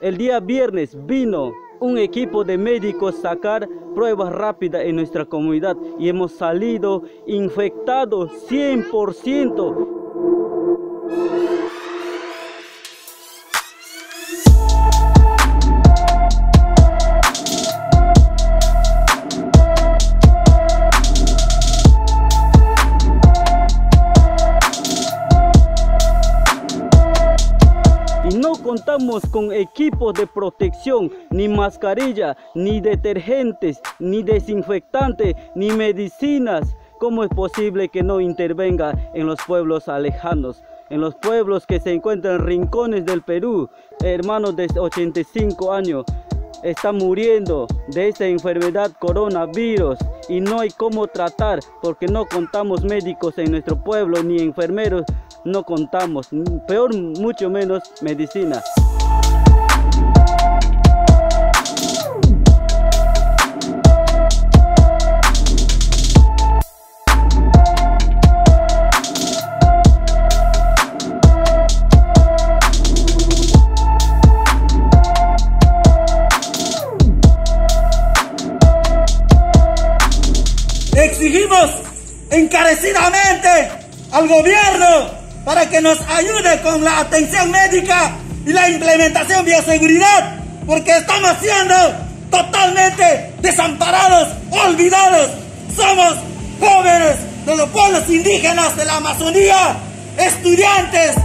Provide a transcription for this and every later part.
El día viernes vino un equipo de médicos sacar pruebas rápidas en nuestra comunidad y hemos salido infectados 100%. Contamos con equipos de protección, ni mascarilla, ni detergentes, ni desinfectantes, ni medicinas. ¿Cómo es posible que no intervenga en los pueblos alejanos? En los pueblos que se encuentran en rincones del Perú, hermanos de 85 años, están muriendo de esta enfermedad coronavirus y no hay cómo tratar porque no contamos médicos en nuestro pueblo ni enfermeros no contamos, peor mucho menos medicina. Exigimos encarecidamente al gobierno para que nos ayude con la atención médica y la implementación de bioseguridad, porque estamos siendo totalmente desamparados, olvidados. Somos jóvenes de los pueblos indígenas de la Amazonía, estudiantes.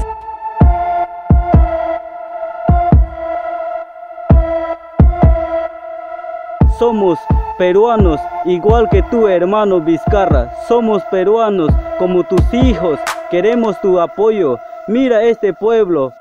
Somos peruanos, igual que tú, hermano Vizcarra. Somos peruanos como tus hijos. Queremos tu apoyo. Mira este pueblo,